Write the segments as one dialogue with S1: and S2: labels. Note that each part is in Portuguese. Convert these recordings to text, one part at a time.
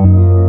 S1: you.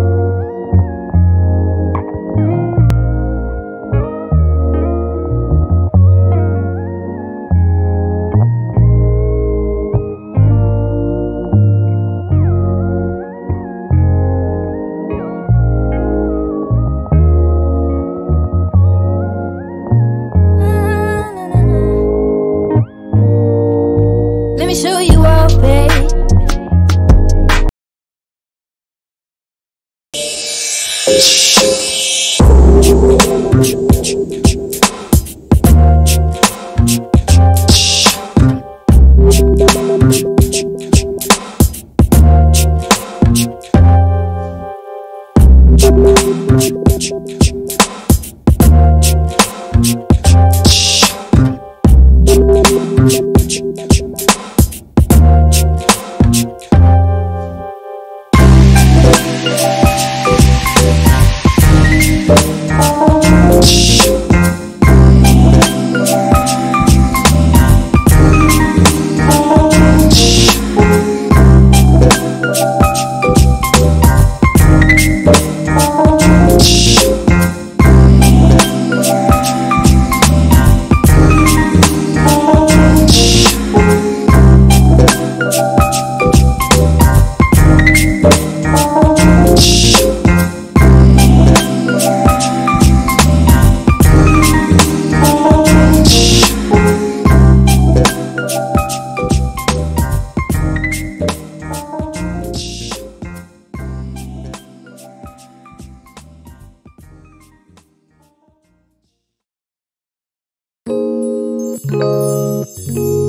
S1: Música